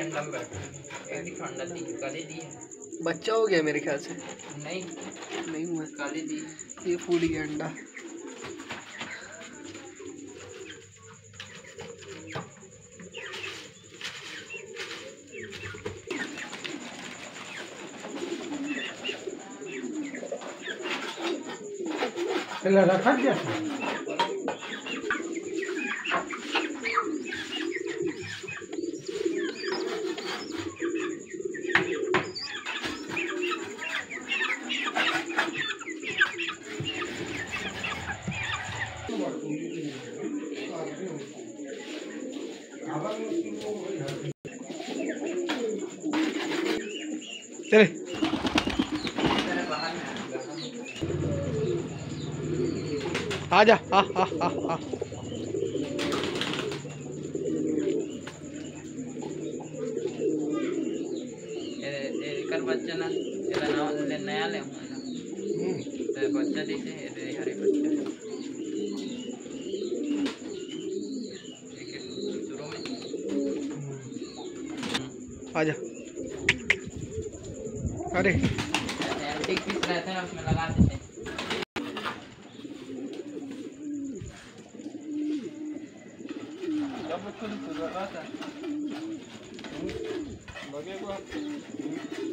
ठंडा दी काली दी है। बच्चा हो गया मेरे ख्याल से। नहीं। नहीं हुआ। काली दी। ये फूल गया अंडा। रखा क्या चले। जा आ आ आ आ ये ये कर बच्चा ना तेरा नाम नया ले हूँ ना। तेरे बच्चा दिखे हरे बच्चा। आ जा। अरे। लगा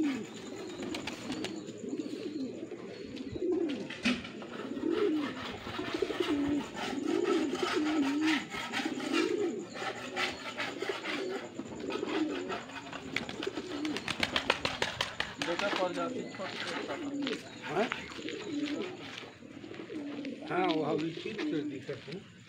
हैं वो से दिखत है।